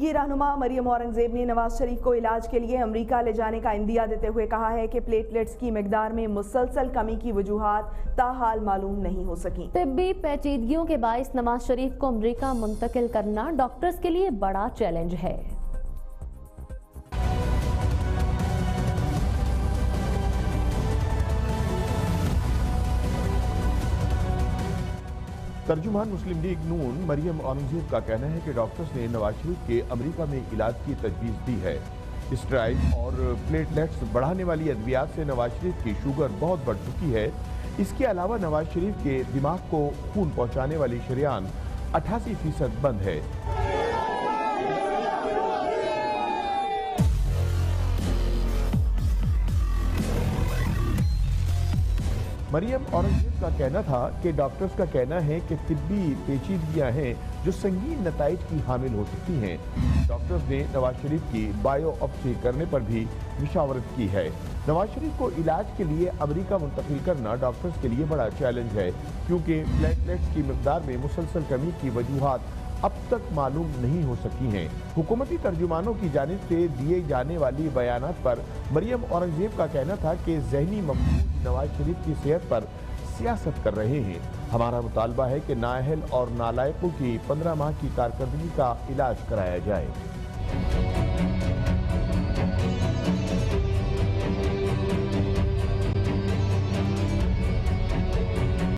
لیگی رہنما مریم اورنگزیب نے نواز شریف کو علاج کے لیے امریکہ لے جانے کا اندیا دیتے ہوئے کہا ہے کہ پلیٹلیٹس کی مقدار میں مسلسل کمی کی وجوہات تاحال معلوم نہیں ہو سکیں۔ طبی پیچیدگیوں کے باعث نواز شریف کو امریکہ منتقل کرنا ڈاکٹرز کے لیے بڑا چیلنج ہے۔ ترجمان مسلم لیگ نون مریم اورنگزیب کا کہنا ہے کہ ڈاکٹرز نے نواز شریف کے امریکہ میں علاج کی تجویز دی ہے۔ اسٹرائل اور پلیٹلیٹس بڑھانے والی ادویات سے نواز شریف کی شوگر بہت بڑھ چکی ہے۔ اس کے علاوہ نواز شریف کے دماغ کو خون پہنچانے والی شریان اٹھاسی فیصد بند ہے۔ مریم اورنگزیب کا کہنا تھا کہ ڈاکٹرز کا کہنا ہے کہ طبی پیچیدگیاں ہیں جو سنگین نتائج کی حامل ہو سکتی ہیں۔ ڈاکٹرز نے نواز شریف کی بائیو اپسی کرنے پر بھی مشاورت کی ہے۔ نواز شریف کو علاج کے لیے امریکہ منتقل کرنا ڈاکٹرز کے لیے بڑا چیلنج ہے، کیونکہ پلیٹلیٹس کی مقدار میں مسلسل کمی کی وجوہات۔ اب تک معلوم نہیں ہو سکی ہیں۔ حکومتی ترجمانوں کی جانب سے دیے جانے والی بیانات پر مریم اورنگزیب کا کہنا تھا کہ ذہنی مفہوم نواز شریف کی صحت پر سیاست کر رہے ہیں۔ ہمارا مطالبہ ہے کہ نااہل اور نالائقوں کی پندرہ ماہ کی کارکردگی کا علاج کرایا جائے۔